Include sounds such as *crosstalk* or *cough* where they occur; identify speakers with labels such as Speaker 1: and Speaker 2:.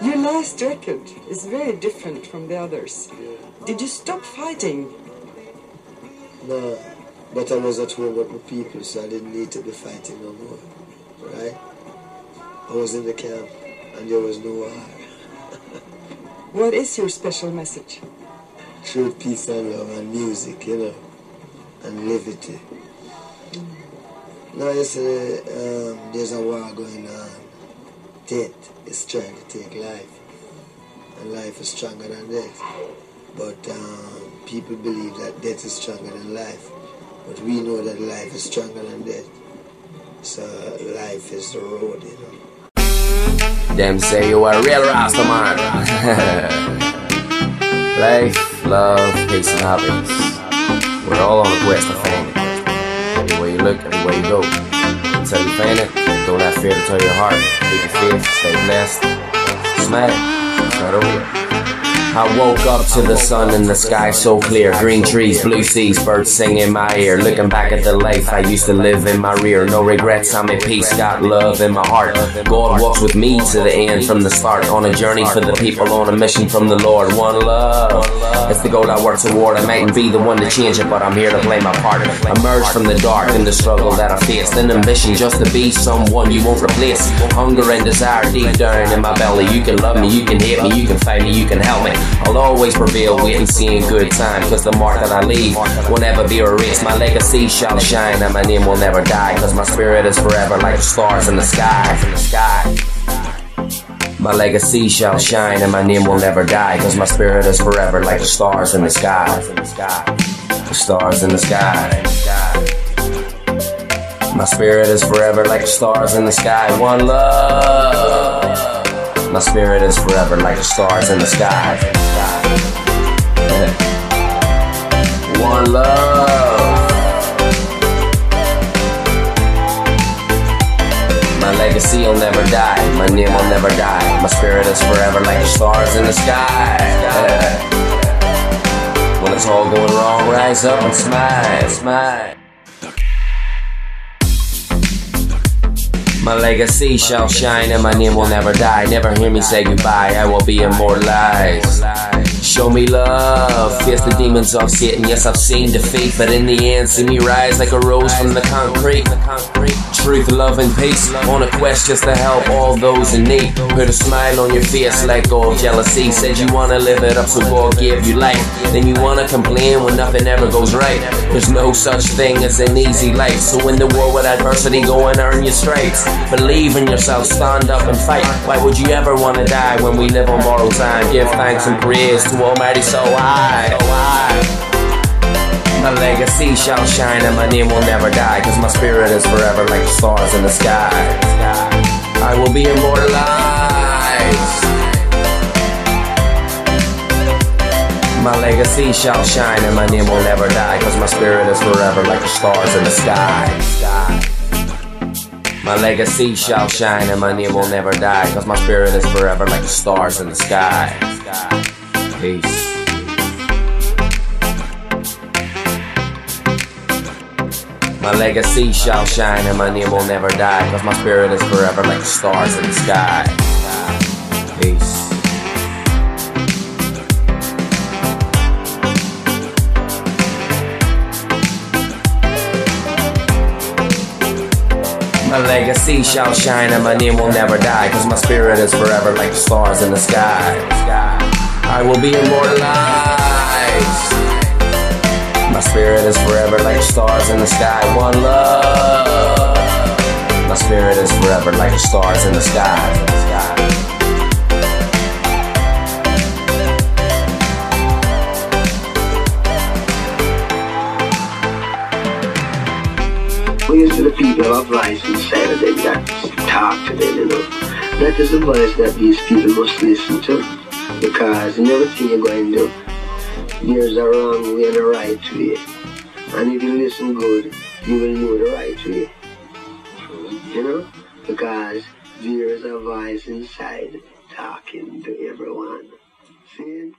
Speaker 1: Your last record is very different from the others. Did you stop fighting?
Speaker 2: No, but I was at home with my people, so I didn't need to be fighting no more. Right? I was in the camp, and there was no war. *laughs*
Speaker 1: What is your special message?
Speaker 2: Truth, peace, and love, and music, you know, and liberty. Now, you see, um, there's a war going on. Death is trying to take life, and life is stronger than death. But um, people believe that death is stronger than life. But we know that life is stronger than death. So life is the road, you know.
Speaker 3: Them say you a real Rasta man. *laughs* Life, love, peace, and happiness. We're all on a quest to find it. Everywhere you look, everywhere you go. Until you find it, fear to tell your heart. Your faith, stay blessed. Smile, start over. I woke up to the sun in the sky so clear. Green trees, blue seas, birds sing in my ear. Looking back at the life I used to live in my rear. No regrets, I'm in peace, got love in my heart. God walks with me to the end from the start. On a journey for the people, on a mission from the Lord. One love. It's the goal I work toward. I mightn't be the one to change it, but I'm here to play my part. Emerge from the dark and the struggle that I faced. An ambition just to be someone you won't replace. Hunger and desire deep down in my belly. You can love me, you can hate me, you can fight me, you can help me. I'll always prevail, waiting, seeing good time. Cause the mark that I leave will never be erased. My legacy shall shine and my name will never die. Cause my spirit is forever like the stars in the sky. In the sky. My legacy shall shine and my name will never die. Cause my spirit is forever like the stars in the sky. The stars in the sky. My spirit is forever like the stars in the sky. One love. My spirit is forever like the stars in the sky. One love. My legacy will never die. My name will never die. My spirit is forever like the stars in the sky. When it's all going wrong, rise up and smile, smile. My legacy shall shine and my name will never die. Never hear me say goodbye, I will be immortalized. Show me love, face the demons of Satan. Yes, I've seen defeat, but in the end, see me rise like a rose from the concrete. Truth, love, and peace on a quest just to help all those in need. Put a smile on your face, let go of jealousy. Said you wanna live it up, so God give you life. Then you wanna complain when nothing ever goes right. There's no such thing as an easy life. So in the war with adversity, go and earn your stripes. Believe in yourself, stand up and fight. Why would you ever wanna die when we live on borrowed time? Give thanks and praise to Almighty so high. My legacy shall shine and my name will never die. Cause my spirit is forever like the stars in the sky. I will be immortalized. My legacy shall shine and my name will never die. Cause my spirit is forever like the stars in the sky. My legacy shall shine and my name will never die. Cause my spirit is forever like the stars in the sky. Peace. My legacy shall shine and my name will never die. Cause my spirit is forever like the stars in the sky. Peace. My legacy shall shine and my name will never die. Cause my spirit is forever like the stars in the sky. I will be immortalized. My spirit is forever like stars in the sky. One love. My spirit is forever like the stars in the sky.
Speaker 4: We to the people of inside of them that talk to them, you know. That is the voice that these people must listen to. Because in everything you're going to do, there's a wrong way and a right way. And if you listen good, you will know the right way. You know? Because there is a voice inside talking to everyone. See?